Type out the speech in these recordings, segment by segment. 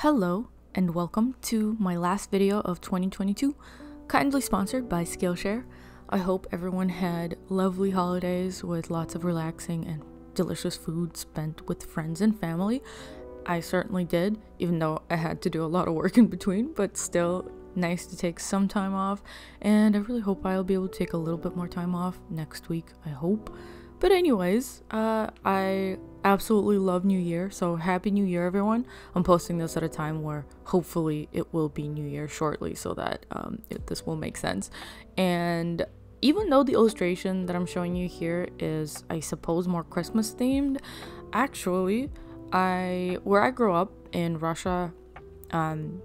Hello and welcome to my last video of 2022, kindly sponsored by Skillshare. I hope everyone had lovely holidays with lots of relaxing and delicious food spent with friends and family. I certainly did, even though I had to do a lot of work in between, but still nice to take some time off. And I really hope I'll be able to take a little bit more time off next week, I hope. But anyways, uh, I absolutely love New Year. So happy New Year, everyone! I'm posting this at a time where hopefully it will be New Year shortly, so that um, it, this will make sense. And even though the illustration that I'm showing you here is, I suppose, more Christmas themed, actually, I where I grew up in Russia, um,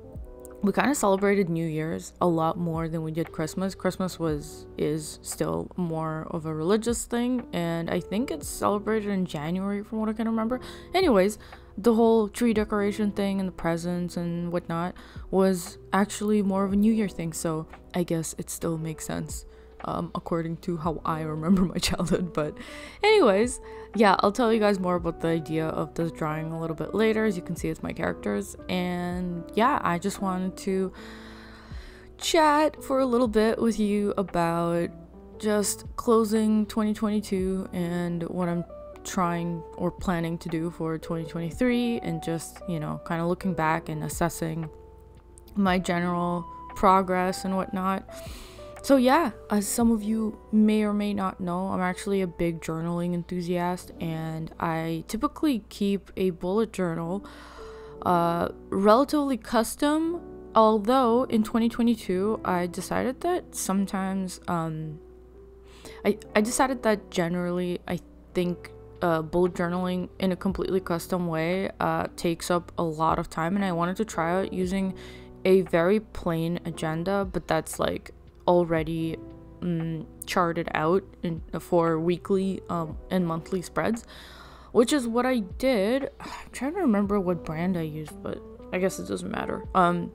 we kind of celebrated New Year's a lot more than we did Christmas. Christmas was is still more of a religious thing, and I think it's celebrated in January from what I can remember. Anyways, the whole tree decoration thing and the presents and whatnot was actually more of a New Year thing, so I guess it still makes sense um, according to how I remember my childhood. But, anyways, yeah, I'll tell you guys more about the idea of this drawing a little bit later. As you can see, it's my characters. And yeah, I just wanted to chat for a little bit with you about just closing 2022 and what I'm trying or planning to do for 2023 and just, you know, kind of looking back and assessing my general progress and whatnot. So, yeah, as some of you may or may not know, I'm actually a big journaling enthusiast and I typically keep a bullet journal, uh, relatively custom. Although in 2022, I decided that sometimes, um, I, I decided that generally, I think uh, bullet journaling in a completely custom way uh, takes up a lot of time, and I wanted to try out using a very plain agenda, but that's like already um, charted out in, for weekly um, and monthly spreads, which is what I did. I'm trying to remember what brand I used, but I guess it doesn't matter. Um,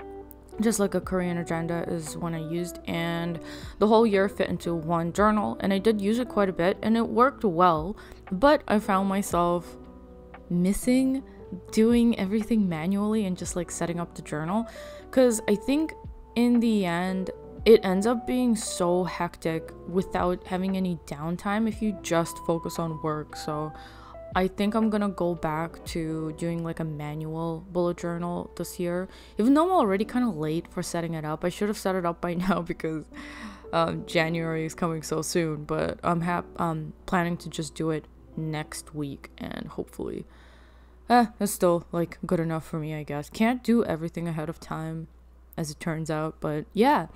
just like a Korean agenda is one I used, and the whole year fit into one journal, and I did use it quite a bit, and it worked well, but I found myself missing doing everything manually and just like setting up the journal because I think in the end it ends up being so hectic without having any downtime if you just focus on work. So I think I'm gonna go back to doing like a manual bullet journal this year. Even though I'm already kind of late for setting it up, I should have set it up by now because um, January is coming so soon. But I'm hap- planning to just do it next week and hopefully, eh, it's still like good enough for me. I guess can't do everything ahead of time, as it turns out. But yeah,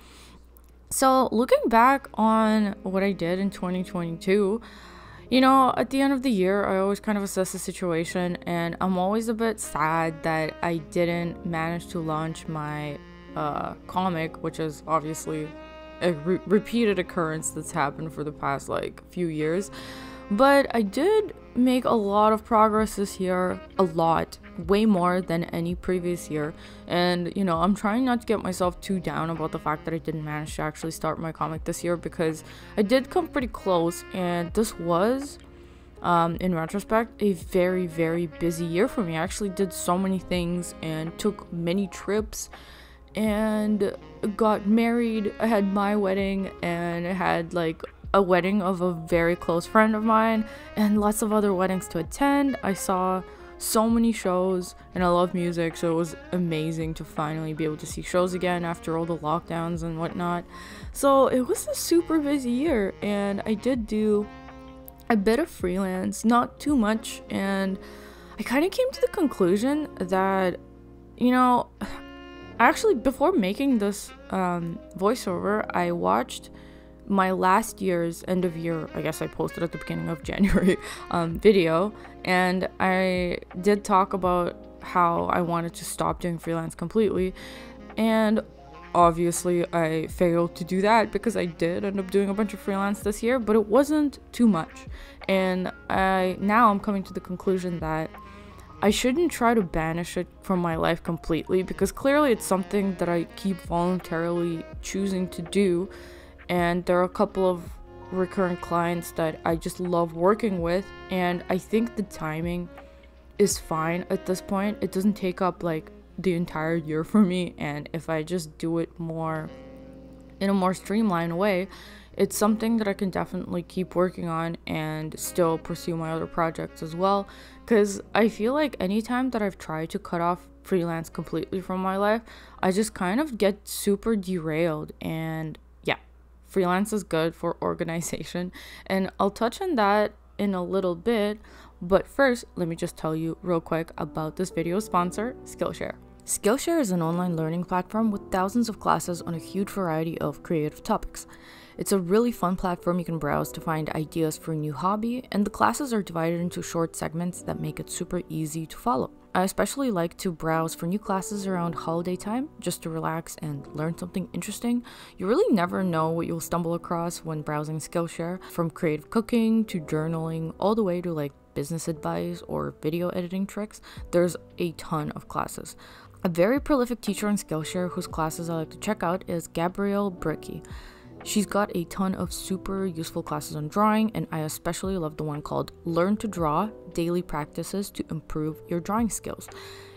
so, looking back on what I did in 2022, you know, at the end of the year, I always kind of assess the situation, and I'm always a bit sad that I didn't manage to launch my uh, comic, which is obviously a re- repeated occurrence that's happened for the past like few years. But I did make a lot of progress this year, a lot, way more than any previous year. And, you know, I'm trying not to get myself too down about the fact that I didn't manage to actually start my comic this year because I did come pretty close, and this was. Um, in retrospect, a very, very busy year for me. I actually did so many things and took many trips and got married. I had my wedding and I had like a wedding of a very close friend of mine and lots of other weddings to attend. I saw so many shows and I love music, so it was amazing to finally be able to see shows again after all the lockdowns and whatnot. So it was a super busy year, and I did do a bit of freelance, not too much, and I kind of came to the conclusion that, you know, actually, before making this um, voiceover, I watched my last year's end of year, I guess I posted at the beginning of January um, video, and I did talk about how I wanted to stop doing freelance completely. And obviously, I failed to do that because I did end up doing a bunch of freelance this year, but it wasn't too much. And I now I'm coming to the conclusion that I shouldn't try to banish it from my life completely because clearly it's something that I keep voluntarily choosing to do and there are a couple of recurrent clients that I just love working with and I think the timing is fine at this point. It doesn't take up like the entire year for me and if I just do it more in a more streamlined way, it's something that I can definitely keep working on and still pursue my other projects as well. Because I feel like anytime that I've tried to cut off freelance completely from my life, I just kind of get super derailed. And freelance is good for organization. And I'll touch on that in a little bit. But first, let me just tell you real quick about this video sponsor, Skillshare. Skillshare is an online learning platform with thousands of classes on a huge variety of creative topics. It's a really fun platform you can browse to find ideas for a new hobby, and the classes are divided into short segments that make it super easy to follow. I especially like to browse for new classes around holiday time just to relax and learn something interesting. You really never know what you'll stumble across when browsing Skillshare, from creative cooking to journaling, all the way to like business advice or video editing tricks. There's a ton of classes. A very prolific teacher on Skillshare whose classes I like to check out is Gabrielle Brickey. She's got a ton of super useful classes on drawing, and I especially love the one called Learn to Draw Daily Practices to Improve Your Drawing Skills.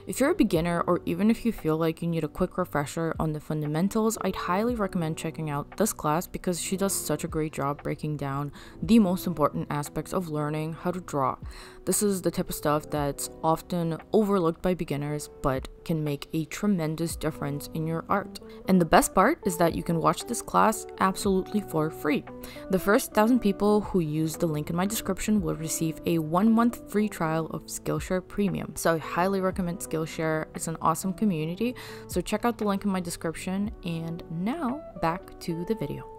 If you're a beginner, or even if you feel like you need a quick refresher on the fundamentals, I'd highly recommend checking out this class because she does such a great job breaking down the most important aspects of learning how to draw. This is the type of stuff that's often overlooked by beginners but can make a tremendous difference in your art. And the best part is that you can watch this class absolutely for free. The first thousand people who use the link in my description will receive a one month free trial of Skillshare Premium. So I highly recommend Skillshare. It's an awesome community. So check out the link in my description. And now back to the video.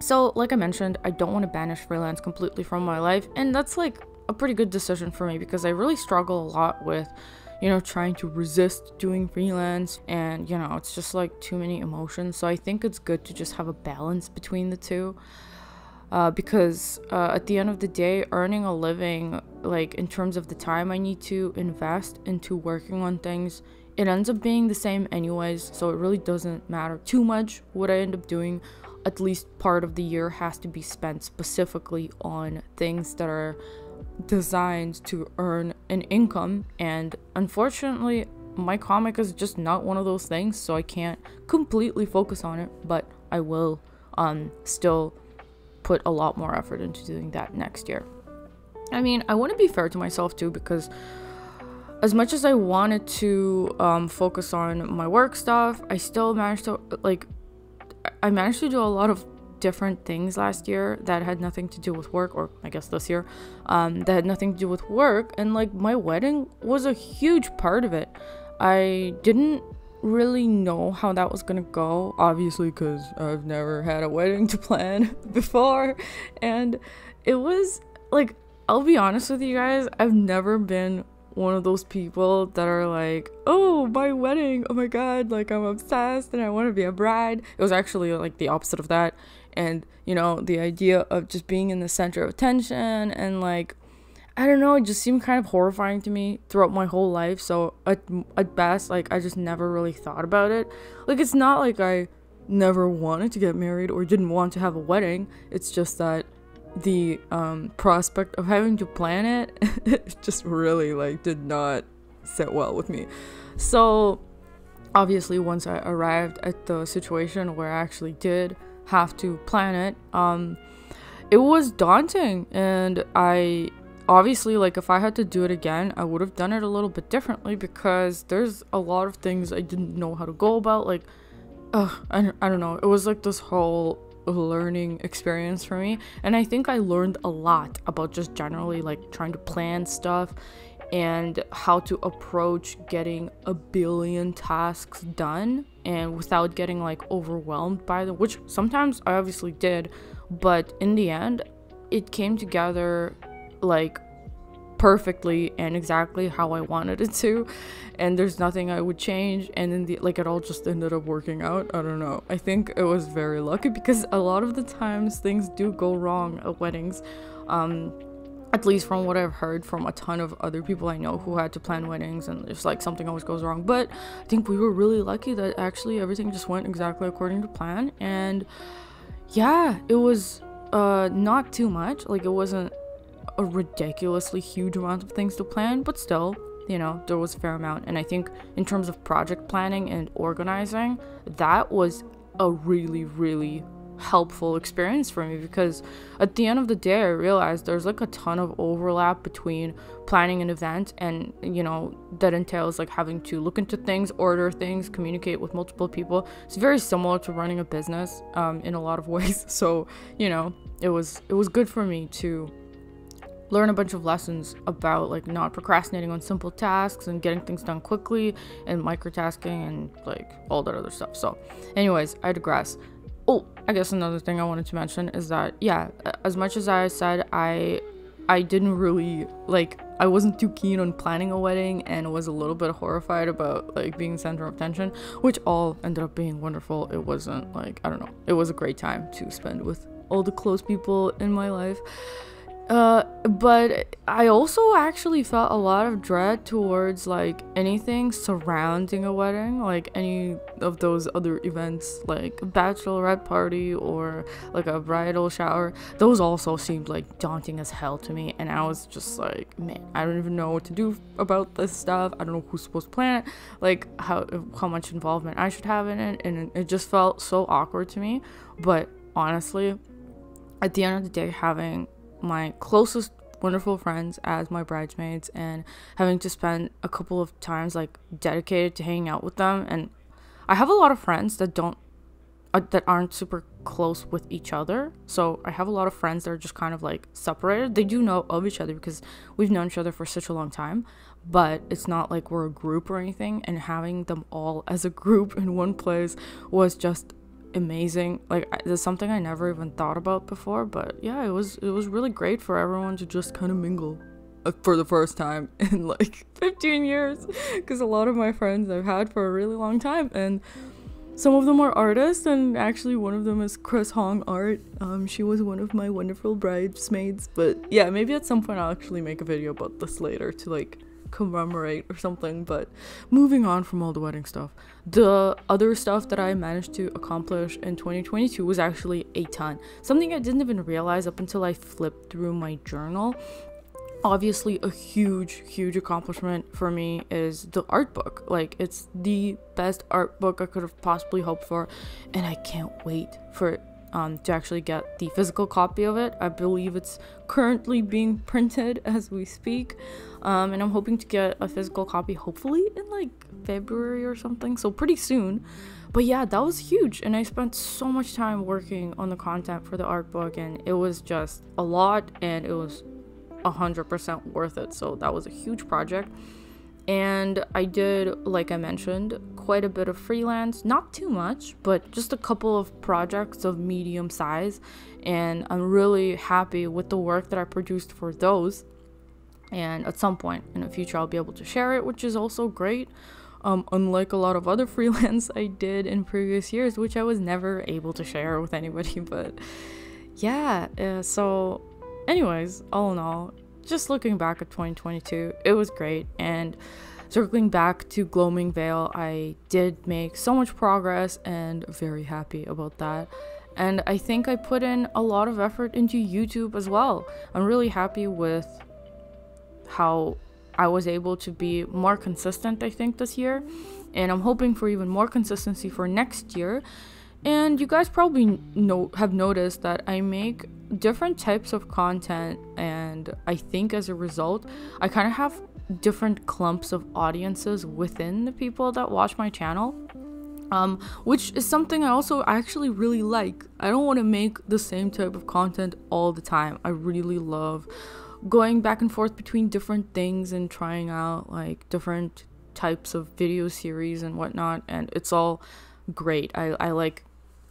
So, like I mentioned, I don't want to banish freelance completely from my life, and that's like a pretty good decision for me because I really struggle a lot with, you know, trying to resist doing freelance and, you know, it's just like too many emotions. So I think it's good to just have a balance between the two. Uh, because uh, at the end of the day, earning a living, like in terms of the time I need to invest into working on things, it ends up being the same anyways. So it really doesn't matter too much what I end up doing. At least part of the year has to be spent specifically on things that are designed to earn an income and unfortunately my comic is just not one of those things so I can't completely focus on it but I will um still put a lot more effort into doing that next year. I mean, I want to be fair to myself too because as much as I wanted to um, focus on my work stuff, I still managed to like I managed to do a lot of different things last year that had nothing to do with work, or I guess this year, um, that had nothing to do with work. And like my wedding was a huge part of it. I didn't really know how that was gonna go, obviously, because I've never had a wedding to plan before. And it was like, I'll be honest with you guys, I've never been one of those people that are like, oh, my wedding, oh my god, like I'm obsessed and I want to be a bride. It was actually like the opposite of that and you know the idea of just being in the center of attention and like I don't know, it just seemed kind of horrifying to me throughout my whole life. So at, at best, like I just never really thought about it. Like it's not like I never wanted to get married or didn't want to have a wedding. It's just that the um, prospect of having to plan it, it just really like did not sit well with me. So obviously once I arrived at the situation where I actually did have to plan it um it was daunting and i obviously like if i had to do it again i would have done it a little bit differently because there's a lot of things i didn't know how to go about like uh, I, I don't know. It was like this whole learning experience for me. And i think i learned a lot about just generally like trying to plan stuff and how to approach getting a billion tasks done and without getting like overwhelmed by them, which sometimes I obviously did, but in the end, it came together like perfectly and exactly how I wanted it to, and there's nothing I would change. And the like, it all just ended up working out. I don't know. I think it was very lucky because a lot of the times things do go wrong at weddings. Um, at least from what I've heard from a ton of other people I know who had to plan weddings and just like something always goes wrong. But I think we were really lucky that actually everything just went exactly according to plan. And yeah, it was uh not too much. Like it wasn't a ridiculously huge amount of things to plan, but still you know, there was a fair amount. And I think in terms of project planning and organizing, that was a really, really helpful experience for me because at the end of the day I realized there's like a ton of overlap between planning an event and you know that entails like having to look into things order things communicate with multiple people it's very similar to running a business um, in a lot of ways so you know it was it was good for me to learn a bunch of lessons about like not procrastinating on simple tasks and getting things done quickly and microtasking and like all that other stuff. So, anyways, I digress. Oh, I guess another thing I wanted to mention is that yeah, as much as I said I I didn't really like I wasn't too keen on planning a wedding and was a little bit horrified about like being center of attention, which all ended up being wonderful. It wasn't like I don't know. It was a great time to spend with all the close people in my life. Uh, but I also actually felt a lot of dread towards like anything surrounding a wedding, like any of those other events, like a bachelorette party or like a bridal shower. Those also seemed like daunting as hell to me, and I was just like, man, I don't even know what to do about this stuff. I don't know who's supposed to plan it, like how how much involvement I should have in it, and it just felt so awkward to me. But honestly, at the end of the day, having my closest wonderful friends as my bridesmaids and having to spend a couple of times like dedicated to hanging out with them and I have a lot of friends that don't uh, that aren't super close with each other. So I have a lot of friends that are just kind of like separated. They do know of each other because we've known each other for such a long time, but it's not like we're a group or anything and having them all as a group in one place was just amazing. Like there's something I never even thought about before, but yeah, it was it was really great for everyone to just kind of mingle uh, for the first time in like 15 years because a lot of my friends I've had for a really long time and some of them are artists and actually one of them is Chris Hong Art. Um, she was one of my wonderful bridesmaids, but yeah, maybe at some point I'll actually make a video about this later to like commemorate or something. But moving on from all the wedding stuff, the other stuff that I managed to accomplish in 2022 was actually a ton. Something I didn't even realize up until I flipped through my journal. Obviously, a huge, huge accomplishment for me is the art book. Like, it's the best art book I could have possibly hoped for, and I can't wait for um, to actually get the physical copy of it. I believe it's currently being printed as we speak, um, and I'm hoping to get a physical copy hopefully in like February or something, so pretty soon. But yeah, that was huge, and I spent so much time working on the content for the art book, and it was just a lot, and it was 100% worth it. So that was a huge project and I did, like I mentioned, quite a bit of freelance, not too much, but just a couple of projects of medium size. And I'm really happy with the work that I produced for those. And at some point in the future, I'll be able to share it, which is also great. Um, unlike a lot of other freelance I did in previous years, which I was never able to share with anybody. But yeah, uh, so, anyways, all in all, just looking back at 2022, it was great. And circling back to Gloaming Vale, I did make so much progress and very happy about that. And I think I put in a lot of effort into YouTube as well. I'm really happy with how I was able to be more consistent, I think, this year. And I'm hoping for even more consistency for next year. And you guys probably know have noticed that I make different types of content and I think as a result, I kind of have different clumps of audiences within the people that watch my channel. Um, which is something I also actually really like. I don't want to make the same type of content all the time. I really love going back and forth between different things and trying out like different types of video series and whatnot and it's all great. I, I like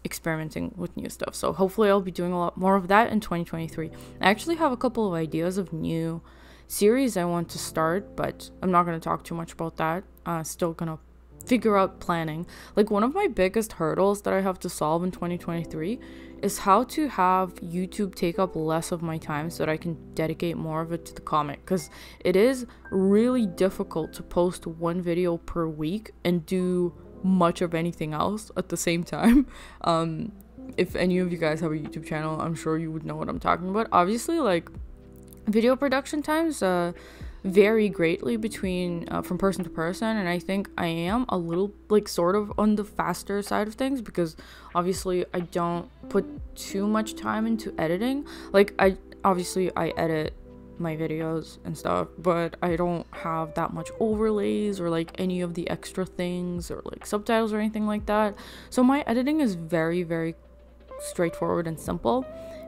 experimenting with new stuff. So hopefully I'll be doing a lot more of that in 2023. I actually have a couple of ideas of new series I want to start, but I'm not going to talk too much about that. Uh, still going to figure out planning. Like one of my biggest hurdles that I have to solve in 2023 is how to have YouTube take up less of my time so that I can dedicate more of it to the comic cuz it is really difficult to post one video per week and do much of anything else at the same time. Um, if any of you guys have a YouTube channel, I'm sure you would know what I'm talking about. Obviously, like video production times, uh, vary greatly between uh, from person to person and i think i am a little like sort of on the faster side of things because obviously i don't put too much time into editing like i obviously i edit my videos and stuff but i don't have that much overlays or like any of the extra things or like subtitles or anything like that so my editing is very very straightforward and simple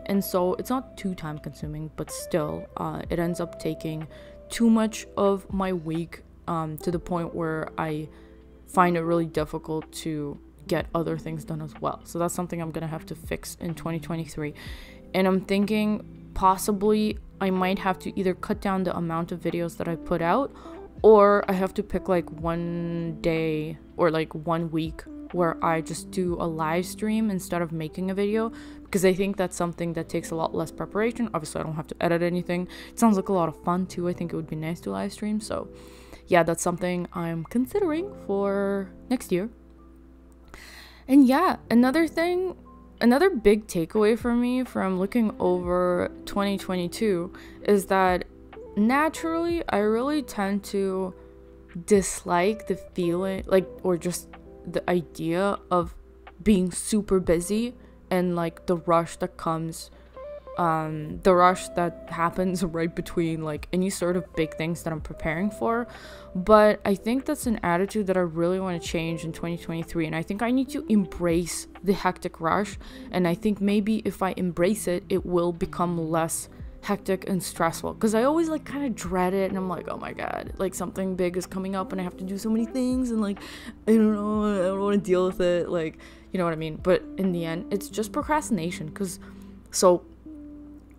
and so it's not too time consuming but still uh, it ends up taking too much of my week um, to the point where I find it really difficult to get other things done as well. So that's something I'm gonna have to fix in 2023. And I'm thinking possibly I might have to either cut down the amount of videos that I put out or I have to pick like one day or like one week where I just do a live stream instead of making a video because I think that's something that takes a lot less preparation. Obviously, I don't have to edit anything. It sounds like a lot of fun too. I think it would be nice to live stream. So, yeah, that's something I'm considering for next year. And yeah, another thing, another big takeaway for me from looking over 2022 is that naturally I really tend to dislike the feeling like or just the idea of being super busy and like the rush that comes um the rush that happens right between like any sort of big things that I'm preparing for but I think that's an attitude that I really want to change in 2023 and I think I need to embrace the hectic rush and I think maybe if I embrace it it will become less hectic and stressful because I always like kind of dread it and I'm like, oh my god, like something big is coming up and I have to do so many things and like I don't know, I don't want to deal with it, like you know what I mean. But in the end, it's just procrastination because so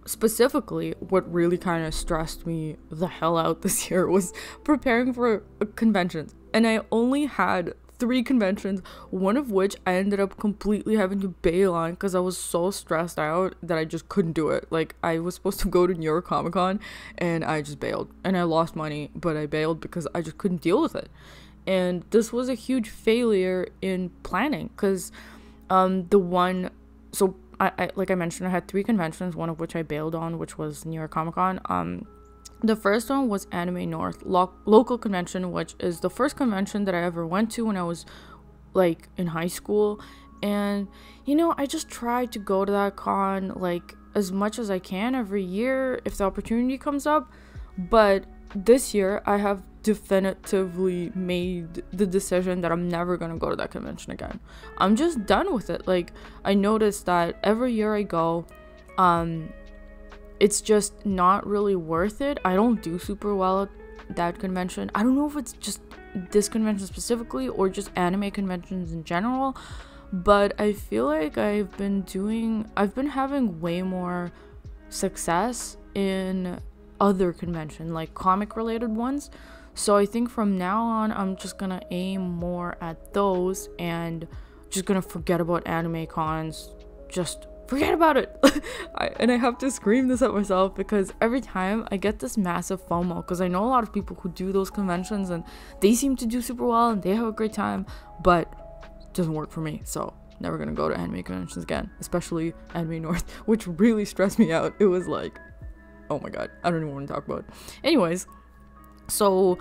specifically what really kind of stressed me the hell out this year was preparing for conventions and I only had three conventions, one of which I ended up completely having to bail on because I was so stressed out that I just couldn't do it. Like, I was supposed to go to New York Comic Con and I just bailed. And I lost money, but I bailed because I just couldn't deal with it. And this was a huge failure in planning because um, the one, so I, I, like I mentioned, I had three conventions, one of which I bailed on, which was New York Comic Con. Um, the first one was Anime North lo- local convention, which is the first convention that I ever went to when I was like in high school. And you know, I just try to go to that con like as much as I can every year if the opportunity comes up. But this year, I have definitively made the decision that I'm never gonna go to that convention again. I'm just done with it. Like, I noticed that every year I go, um, it's just not really worth it. I don't do super well at that convention. I don't know if it's just this convention specifically or just anime conventions in general, but I feel like I've been doing I've been having way more success in other convention like comic related ones. So I think from now on I'm just to aim more at those and just to forget about anime cons just forget about it. I, and I have to scream this at myself because every time I get this massive FOMO because I know a lot of people who do those conventions and they seem to do super well and they have a great time, but it doesn't work for me. So never gonna go to anime conventions again, especially Anime North, which really stressed me out. It was like, oh my god, I don't even want to talk about it. Anyways, so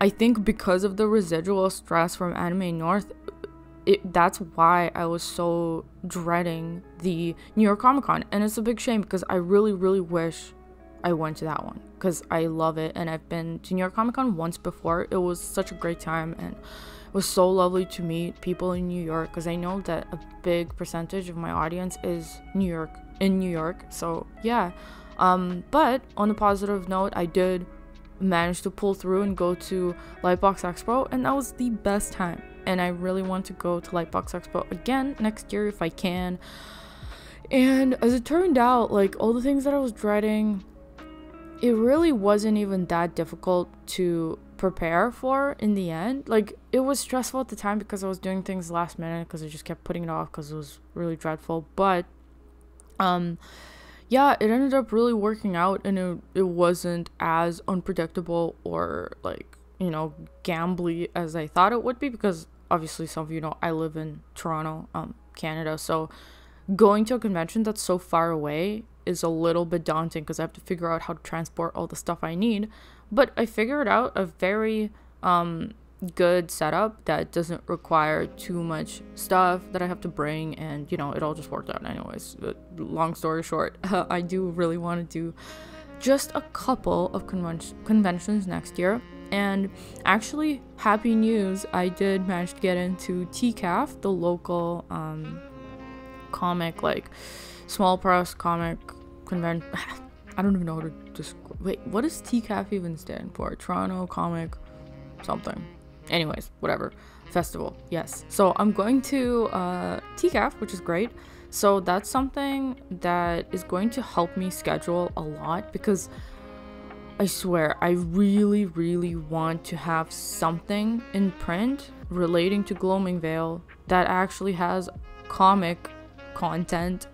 I think because of the residual stress from Anime North, it, that's why I was so dreading the New York Comic Con. And it's a big shame because I really, really wish I went to that one because I love it. And I've been to New York Comic Con once before. It was such a great time and it was so lovely to meet people in New York because I know that a big percentage of my audience is New York in New York. So yeah. Um, but on a positive note, I did manage to pull through and go to Lightbox Expo, and that was the best time and I really want to go to Lightbox Expo again next year if I can. And as it turned out, like all the things that I was dreading, it really wasn't even that difficult to prepare for in the end. Like it was stressful at the time because I was doing things last minute because I just kept putting it off because it was really dreadful. But um yeah, it ended up really working out and it, it wasn't as unpredictable or like you know, gambly as I thought it would be because obviously some of you know I live in Toronto, um, Canada. So going to a convention that's so far away is a little bit daunting because I have to figure out how to transport all the stuff I need. but I figured out a very um, good setup that doesn't require too much stuff that I have to bring, and you know, it all just worked out, anyways. But long story short, I do really want to do just a couple of conven- conventions next year. And actually, happy news, I did manage to get into TCAF, the local um, comic, like small press comic convention. I don't even know how to just wait. What does TCAF even stand for? Toronto Comic something. Anyways, whatever. Festival. Yes. So I'm going to uh, TCAF, which is great. So that's something that is going to help me schedule a lot because I swear I really, really want to have something in print relating to Gloaming Vale that actually has comic content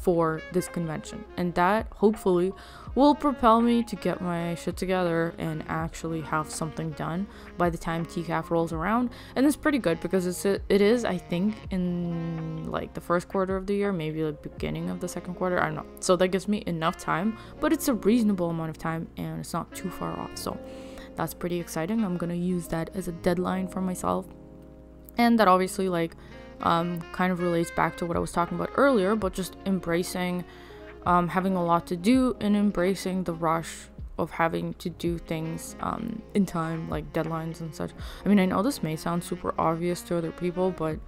for this convention. And that hopefully will propel me to get my shit together and actually have something done by the time TCAF rolls around. And it's pretty good because it's it is I think in like the first quarter of the year, maybe the beginning of the second quarter. I don't know. So that gives me enough time, but it's a reasonable amount of time and it's not too far off. So that's pretty exciting. I'm gonna use that as a deadline for myself. And that obviously like um, kind of relates back to what I was talking about earlier, but just embracing um, having a lot to do and embracing the rush of having to do things um, in time, like deadlines and such. I mean, I know this may sound super obvious to other people, but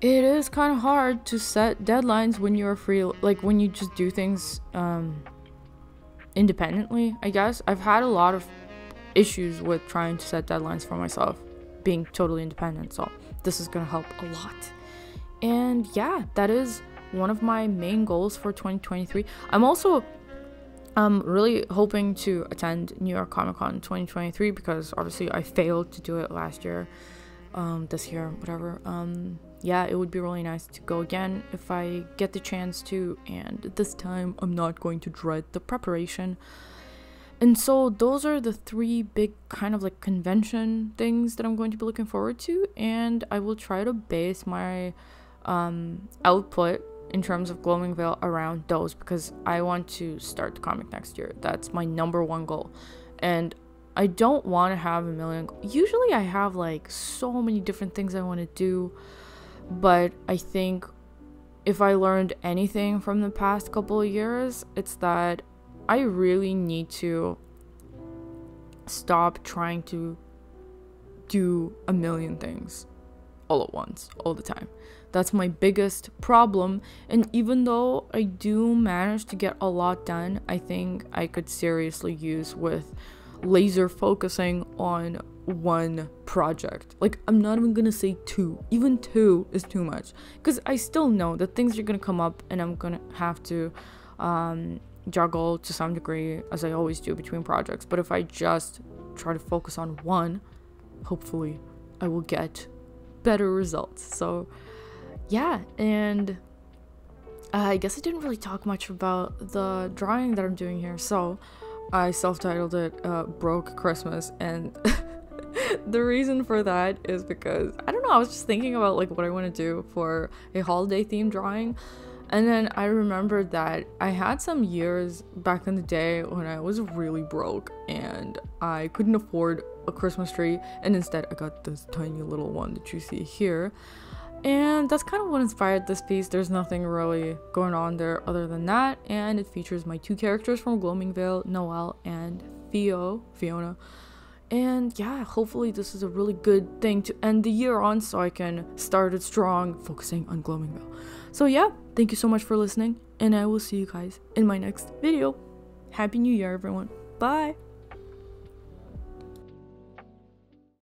it is kind of hard to set deadlines when you're free, like when you just do things um, independently, I guess. I've had a lot of issues with trying to set deadlines for myself, being totally independent, so this is gonna help a lot. And yeah, that is one of my main goals for 2023. I'm also um really hoping to attend New York Comic Con 2023 because obviously I failed to do it last year, um, this year, whatever. Um, yeah, it would be really nice to go again if I get the chance to, and this time I'm not going to dread the preparation. And so those are the three big kind of like convention things that I'm going to be looking forward to, and I will try to base my um, output in terms of Gloaming Vale around those because I want to start the comic next year. That's my number one goal. And I don't want to have a million. Usually I have like so many different things I want to do, but I think if I learned anything from the past couple of years, it's that I really need to stop trying to do a million things all at once, all the time. That's my biggest problem. And even though I do manage to get a lot done, I think I could seriously use with laser focusing on one project. Like, I'm not even gonna say two. Even two is too much. Because I still know that things are gonna come up and I'm gonna have to um, juggle to some degree, as I always do between projects. But if I just try to focus on one, hopefully I will get better results. So, yeah, and uh, I guess I didn't really talk much about the drawing that I'm doing here. So I self-titled it uh, "Broke Christmas," and the reason for that is because I don't know. I was just thinking about like what I want to do for a holiday themed drawing. And then I remembered that I had some years back in the day when I was really broke and I couldn't afford a Christmas tree, and instead I got this tiny little one that you see here. And that's kind of what inspired this piece. There's nothing really going on there other than that. And it features my two characters from Gloaming Vale, Noel and Theo, Fiona. And yeah, hopefully this is a really good thing to end the year on so I can start it strong, focusing on Gloaming Vale. So yeah, thank you so much for listening, and I will see you guys in my next video. Happy New Year, everyone. Bye!